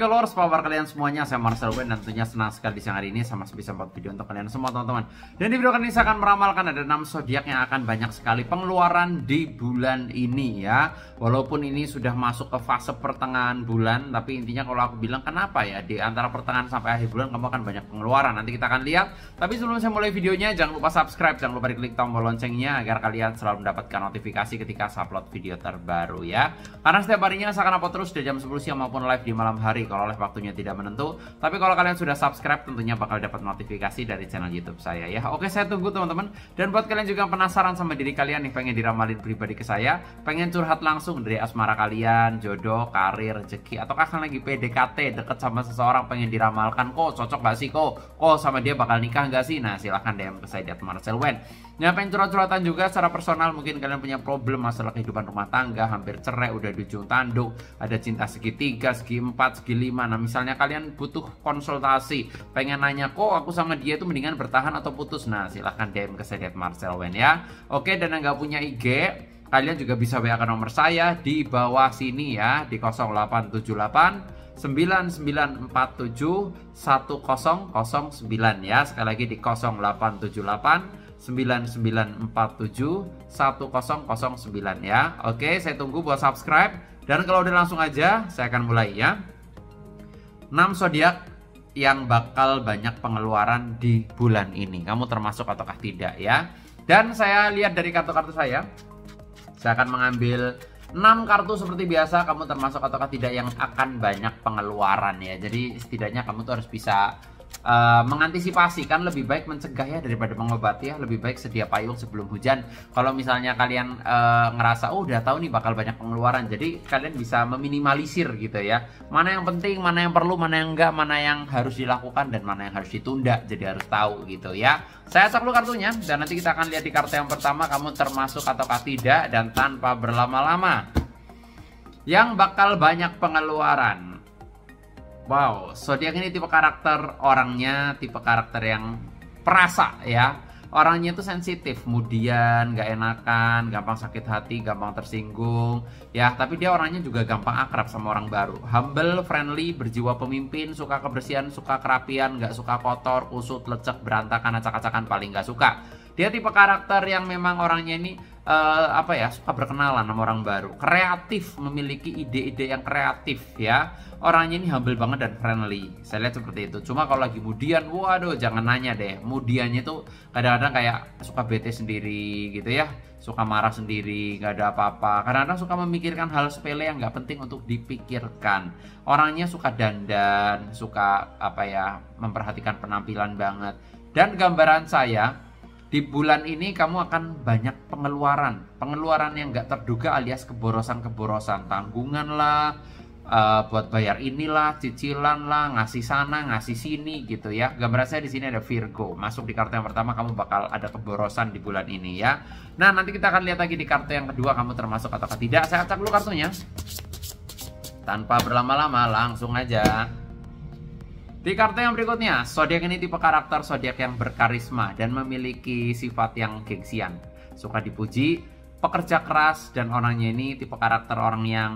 Galors, apa kabar kalian semuanya? Saya Marcel Wen dan tentunya senang sekali di siang hari ini masih bisa buat video untuk kalian semua teman-teman. Dan di video kali ini saya akan meramalkan ada 6 zodiak yang akan banyak sekali pengeluaran di bulan ini ya. Walaupun ini sudah masuk ke fase pertengahan bulan, tapi intinya kalau aku bilang kenapa ya di antara pertengahan sampai akhir bulan kamu akan banyak pengeluaran. Nanti kita akan lihat. Tapi sebelum saya mulai videonya jangan lupa subscribe, jangan lupa diklik tombol loncengnya agar kalian selalu mendapatkan notifikasi ketika saya upload video terbaru ya. Karena setiap harinya saya akan upload terus dari jam 10 siang maupun live di malam hari kalau oleh waktunya tidak menentu. Tapi kalau kalian sudah subscribe tentunya bakal dapat notifikasi dari channel YouTube saya ya. Oke, saya tunggu teman-teman. Dan buat kalian juga penasaran sama diri kalian nih pengen diramalin pribadi ke saya, pengen curhat langsung dari asmara kalian, jodoh, karir, rezeki atau kalian lagi PDKT deket sama seseorang pengen diramalkan kok cocok gak sih kok? Kok sama dia bakal nikah gak sih? Nah, silahkan DM ke saya di Marcel Wen. Pengen curhat-curhatan juga secara personal mungkin kalian punya problem masalah kehidupan rumah tangga, hampir cerai, udah di ujung tanduk, ada cinta segitiga, segi empat, segi lima. Nah misalnya kalian butuh konsultasi, pengen nanya kok aku sama dia itu mendingan bertahan atau putus. Nah silahkan DM ke saya Marcel Wen ya. Oke dan yang nggak punya IG, kalian juga bisa WA ke nomor saya di bawah sini ya di 0878 9947 1009 ya. Sekali lagi di 0878 9947 1009 ya. Oke, saya tunggu buat subscribe dan kalau udah langsung aja saya akan mulai ya. 6 zodiak yang bakal banyak pengeluaran di bulan ini. Kamu termasuk ataukah tidak ya? Dan saya lihat dari kartu-kartu saya. Saya akan mengambil 6 kartu seperti biasa. Kamu termasuk ataukah tidak yang akan banyak pengeluaran ya. Jadi setidaknya kamu tuh harus bisa uh, mengantisipasi kan lebih baik mencegah ya daripada mengobati ya. Lebih baik sedia payung sebelum hujan. Kalau misalnya kalian uh, ngerasa oh udah tahu nih bakal banyak pengeluaran jadi kalian bisa meminimalisir gitu ya. Mana yang penting mana yang perlu mana yang enggak mana yang harus dilakukan dan mana yang harus ditunda. Jadi harus tahu gitu ya. Saya cek dulu kartunya dan nanti kita akan lihat di kartu yang pertama kamu termasuk ataukah tidak dan tanpa berlama-lama. Yang bakal banyak pengeluaran Wow, zodiak ini tipe karakter orangnya tipe karakter yang perasa ya. Orangnya itu sensitif, kemudian gak enakan, gampang sakit hati, gampang tersinggung, ya. Tapi dia orangnya juga gampang akrab sama orang baru. Humble, friendly, berjiwa pemimpin, suka kebersihan, suka kerapian, gak suka kotor, kusut, lecek, berantakan, acak-acakan paling gak suka. Dia tipe karakter yang memang orangnya ini uh, apa ya suka berkenalan sama orang baru, kreatif, memiliki ide-ide yang kreatif ya. Orangnya ini humble banget dan friendly. Saya lihat seperti itu. Cuma kalau lagi mudian, waduh jangan nanya deh. Mudiannya tuh kadang-kadang kayak suka bete sendiri gitu ya. Suka marah sendiri, gak ada apa-apa. Kadang-kadang suka memikirkan hal sepele yang gak penting untuk dipikirkan. Orangnya suka dandan, suka apa ya, memperhatikan penampilan banget. Dan gambaran saya, di bulan ini kamu akan banyak pengeluaran. Pengeluaran yang nggak terduga alias keborosan-keborosan. Tanggungan lah uh, buat bayar inilah cicilan lah ngasih sana ngasih sini gitu ya. Gambar saya di sini ada Virgo. Masuk di kartu yang pertama kamu bakal ada keborosan di bulan ini ya. Nah nanti kita akan lihat lagi di kartu yang kedua kamu termasuk atau tidak. Saya acak dulu kartunya. Tanpa berlama-lama langsung aja di kartu yang berikutnya, zodiak ini tipe karakter zodiak yang berkarisma dan memiliki sifat yang gengsian. Suka dipuji, pekerja keras dan orangnya ini tipe karakter orang yang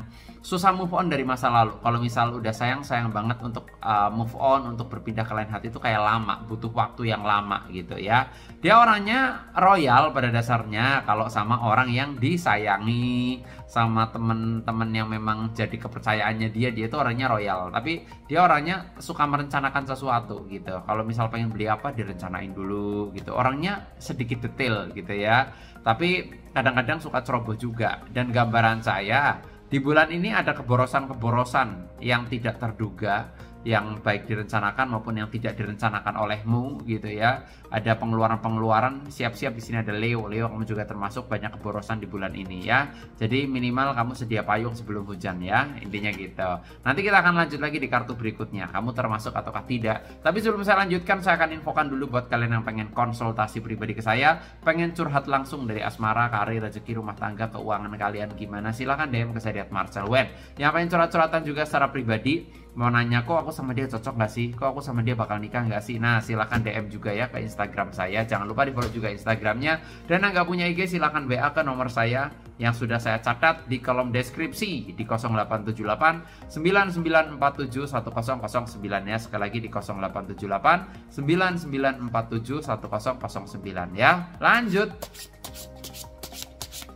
susah move on dari masa lalu. Kalau misal udah sayang sayang banget untuk uh, move on, untuk berpindah ke lain hati itu kayak lama, butuh waktu yang lama gitu ya. Dia orangnya royal pada dasarnya kalau sama orang yang disayangi, sama temen-temen yang memang jadi kepercayaannya dia, dia itu orangnya royal. Tapi dia orangnya suka merencanakan sesuatu gitu. Kalau misal pengen beli apa direncanain dulu gitu. Orangnya sedikit detail gitu ya. Tapi kadang-kadang suka ceroboh juga. Dan gambaran saya di bulan ini ada keborosan-keborosan yang tidak terduga yang baik direncanakan maupun yang tidak direncanakan olehmu gitu ya. Ada pengeluaran-pengeluaran, siap-siap di sini ada Leo. Leo kamu juga termasuk banyak keborosan di bulan ini ya. Jadi minimal kamu sedia payung sebelum hujan ya. Intinya gitu. Nanti kita akan lanjut lagi di kartu berikutnya. Kamu termasuk ataukah tidak? Tapi sebelum saya lanjutkan saya akan infokan dulu buat kalian yang pengen konsultasi pribadi ke saya, pengen curhat langsung dari asmara, karir, rezeki, rumah tangga, keuangan kalian gimana? Silahkan DM ke saya di Marcel Wen. Yang pengen curhat-curhatan juga secara pribadi, mau nanya kok aku sama dia cocok gak sih? Kok aku sama dia bakal nikah gak sih? Nah silahkan DM juga ya ke Instagram saya. Jangan lupa di follow juga Instagramnya. Dan yang gak punya IG silahkan WA ke nomor saya yang sudah saya catat di kolom deskripsi di 0878 9947 1009 ya. Sekali lagi di 0878 9947 1009 ya. Lanjut.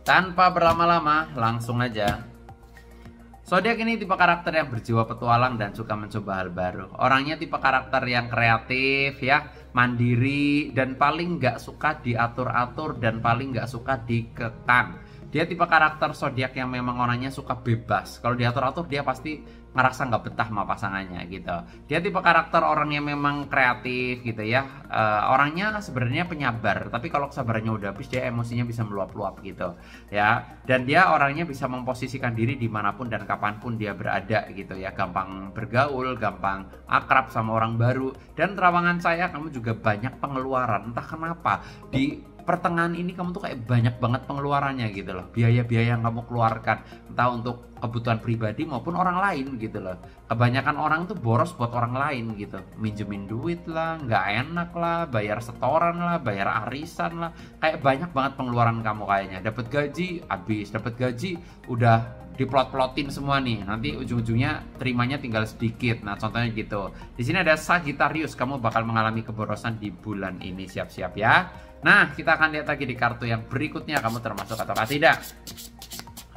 Tanpa berlama-lama, langsung aja Zodiak ini tipe karakter yang berjiwa petualang dan suka mencoba hal baru. Orangnya tipe karakter yang kreatif ya, mandiri dan paling nggak suka diatur-atur dan paling nggak suka dikekang. Dia tipe karakter zodiak yang memang orangnya suka bebas. Kalau diatur-atur dia pasti ngerasa nggak betah sama pasangannya gitu. Dia tipe karakter orang yang memang kreatif gitu ya. Uh, orangnya sebenarnya penyabar, tapi kalau kesabarannya udah habis dia emosinya bisa meluap-luap gitu ya. Dan dia orangnya bisa memposisikan diri di mana pun dan kapan pun dia berada gitu ya. Gampang bergaul, gampang akrab sama orang baru. Dan terawangan saya kamu juga banyak pengeluaran entah kenapa di pertengahan ini kamu tuh kayak banyak banget pengeluarannya gitu loh. Biaya-biaya yang kamu keluarkan entah untuk kebutuhan pribadi maupun orang lain gitu loh. Kebanyakan orang tuh boros buat orang lain gitu. Minjemin duit lah nggak enak lah bayar setoran lah bayar arisan lah. Kayak banyak banget pengeluaran kamu kayaknya. Dapat gaji habis. Dapat gaji udah diplot-plotin semua nih. Nanti ujung-ujungnya terimanya tinggal sedikit. Nah, contohnya gitu. Di sini ada Sagittarius, kamu bakal mengalami keborosan di bulan ini. Siap-siap ya. Nah, kita akan lihat lagi di kartu yang berikutnya kamu termasuk atau tidak.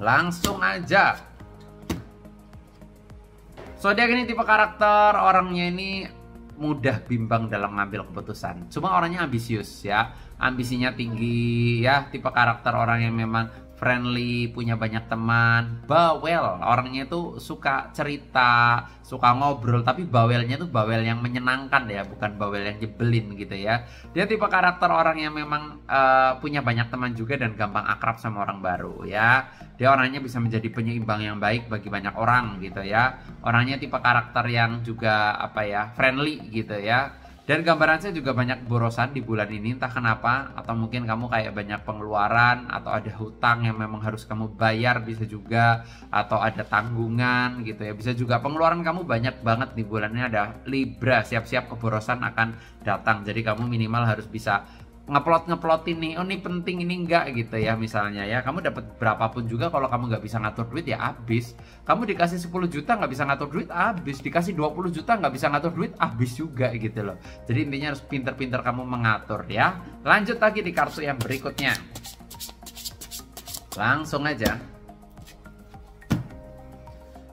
Langsung aja. Zodiak ini tipe karakter orangnya ini mudah bimbang dalam mengambil keputusan. Cuma orangnya ambisius ya, ambisinya tinggi ya, tipe karakter orang yang memang friendly, punya banyak teman, bawel. Orangnya itu suka cerita, suka ngobrol, tapi bawelnya tuh bawel yang menyenangkan ya, bukan bawel yang nyebelin gitu ya. Dia tipe karakter orang yang memang uh, punya banyak teman juga dan gampang akrab sama orang baru ya. Dia orangnya bisa menjadi penyeimbang yang baik bagi banyak orang gitu ya. Orangnya tipe karakter yang juga apa ya, friendly gitu ya dan gambaran saya juga banyak borosan di bulan ini entah kenapa atau mungkin kamu kayak banyak pengeluaran atau ada hutang yang memang harus kamu bayar bisa juga atau ada tanggungan gitu ya. Bisa juga pengeluaran kamu banyak banget di bulan ini ada Libra siap-siap keborosan akan datang. Jadi kamu minimal harus bisa ngeplot ngeplotin nih oh ini penting ini enggak gitu ya misalnya ya. Kamu dapat berapapun juga kalau kamu nggak bisa ngatur duit ya habis. Kamu dikasih 10 juta nggak bisa ngatur duit habis. Dikasih 20 juta nggak bisa ngatur duit habis juga gitu loh. Jadi intinya harus pinter-pinter kamu mengatur ya. Lanjut lagi di kartu yang berikutnya. Langsung aja.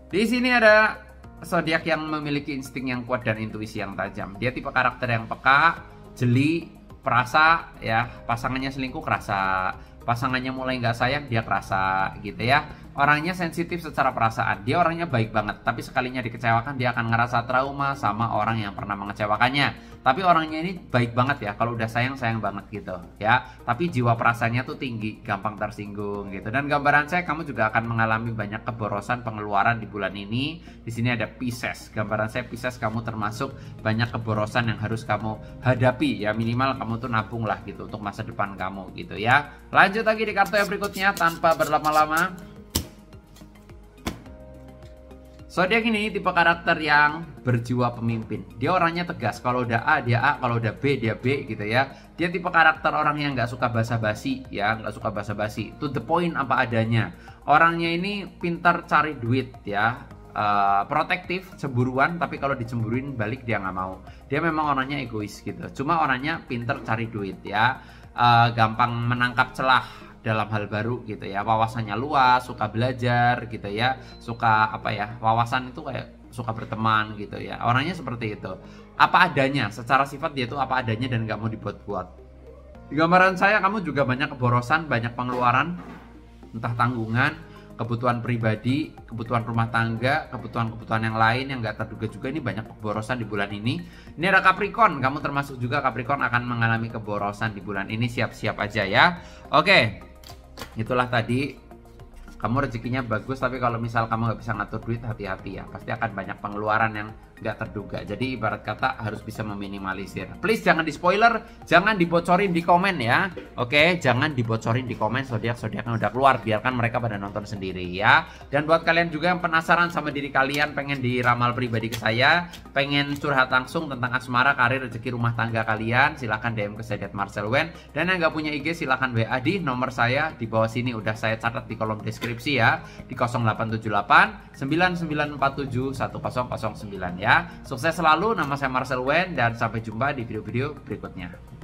Di sini ada zodiak yang memiliki insting yang kuat dan intuisi yang tajam. Dia tipe karakter yang peka jeli perasa ya. Pasangannya selingkuh kerasa. Pasangannya mulai nggak sayang dia kerasa gitu ya orangnya sensitif secara perasaan. Dia orangnya baik banget tapi sekalinya dikecewakan dia akan ngerasa trauma sama orang yang pernah mengecewakannya. Tapi orangnya ini baik banget ya kalau udah sayang sayang banget gitu ya. Tapi jiwa perasaannya tuh tinggi gampang tersinggung gitu. Dan gambaran saya kamu juga akan mengalami banyak keborosan pengeluaran di bulan ini. Di sini ada Pisces. Gambaran saya Pisces kamu termasuk banyak keborosan yang harus kamu hadapi ya. Minimal kamu tuh nabung lah gitu untuk masa depan kamu gitu ya. Lanjut lagi di kartu yang berikutnya tanpa berlama-lama Zodiak ini tipe karakter yang berjiwa pemimpin. Dia orangnya tegas. Kalau udah A dia A, kalau udah B dia B gitu ya. Dia tipe karakter orang yang nggak suka basa-basi ya, nggak suka basa-basi. To the point apa adanya. Orangnya ini pintar cari duit ya. Uh, protektif, cemburuan, tapi kalau dicemburuin balik dia nggak mau. Dia memang orangnya egois gitu. Cuma orangnya pintar cari duit ya. Uh, gampang menangkap celah dalam hal baru gitu ya. Wawasannya luas suka belajar gitu ya. Suka apa ya wawasan itu kayak suka berteman gitu ya. Orangnya seperti itu. Apa adanya secara sifat dia itu apa adanya dan nggak mau dibuat-buat. Di gambaran saya kamu juga banyak keborosan banyak pengeluaran entah tanggungan kebutuhan pribadi, kebutuhan rumah tangga, kebutuhan-kebutuhan yang lain yang gak terduga juga. Ini banyak keborosan di bulan ini. Ini ada Capricorn, kamu termasuk juga Capricorn akan mengalami keborosan di bulan ini, siap-siap aja ya. Oke, itulah tadi kamu rezekinya bagus tapi kalau misal kamu nggak bisa ngatur duit hati-hati ya. Pasti akan banyak pengeluaran yang nggak terduga. Jadi ibarat kata harus bisa meminimalisir. Please jangan di spoiler, jangan dibocorin di komen ya. Oke, jangan dibocorin di komen zodiak-zodiaknya udah keluar, biarkan mereka pada nonton sendiri ya. Dan buat kalian juga yang penasaran sama diri kalian, pengen diramal pribadi ke saya, pengen curhat langsung tentang asmara, karir, rezeki rumah tangga kalian, silahkan DM ke saya Marcel Wen. Dan yang nggak punya IG silahkan WA di nomor saya di bawah sini udah saya catat di kolom deskripsi ya di 0878 9947 1009 ya. Sukses selalu, nama saya Marcel Wen dan sampai jumpa di video-video berikutnya.